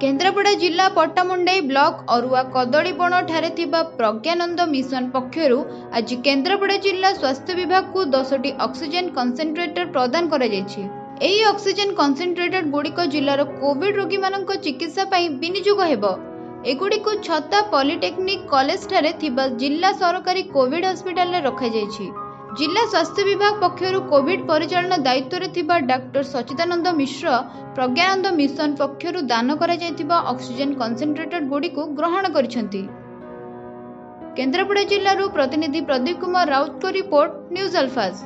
କେନ୍ଦ୍ରାପଡ଼ା ଜିଲ୍ଲା ପଟ୍ଟାମୁଣ୍ଡାଇ ବ୍ଲକ ଅରୁଆ କଦଳୀବଣଠାରେ ଥିବା ପ୍ରଜ୍ଞାନନ୍ଦ ମିଶନ ପକ୍ଷରୁ ଆଜି କେନ୍ଦ୍ରାପଡ଼ା ଜିଲ୍ଲା ସ୍ୱାସ୍ଥ୍ୟ ବିଭାଗକୁ ଦଶଟି ଅକ୍ସିଜେନ୍ କନ୍ସେଣ୍ଟ୍ରେଟର ପ୍ରଦାନ କରାଯାଇଛି। ଏହି ଅକ୍ସିଜେନ୍ କନ୍ସେଣ୍ଟ୍ରେଟର ଗୁଡ଼ିକ ଜିଲ୍ଲାର କୋଭିଡ୍ ରୋଗୀମାନଙ୍କ ଚିକିତ୍ସା ପାଇଁ ବିନିଯୋଗ ହେବ। ଏଗୁଡ଼ିକୁ ଛତା ପଲିଟେକ୍ନିକ୍ କଲେଜଠାରେ ଥିବା ଜିଲ୍ଲା ସରକାରୀ କୋଭିଡ୍ ହସ୍ପିଟାଲରେ ରଖାଯାଇଛି। ଜିଲ୍ଲା ସ୍ୱାସ୍ଥ୍ୟ ବିଭାଗ ପକ୍ଷରୁ କୋଭିଡ୍ ପରିଚାଳନା ଦାୟିତ୍ୱରେ ଥିବା ଡାକ୍ତର ସଚ୍ଚିଦାନନ୍ଦ ମିଶ୍ର ପ୍ରଜ୍ଞାନନ୍ଦ ମିଶନ ପକ୍ଷରୁ ଦାନ କରାଯାଇଥିବା ଅକ୍ସିଜେନ୍ କନ୍ସେଣ୍ଟ୍ରେଟର ଗୁଡ଼ିକୁ ଗ୍ରହଣ କରିଛନ୍ତି। କେନ୍ଦ୍ରାପଡ଼ା ଜିଲ୍ଲାରୁ ପ୍ରତିନିଧି ପ୍ରଦୀପ କୁମାର ରାଉତଙ୍କ ରିପୋର୍ଟ ନ୍ୟୁଜ୍ ଆଲଫାଜ୍।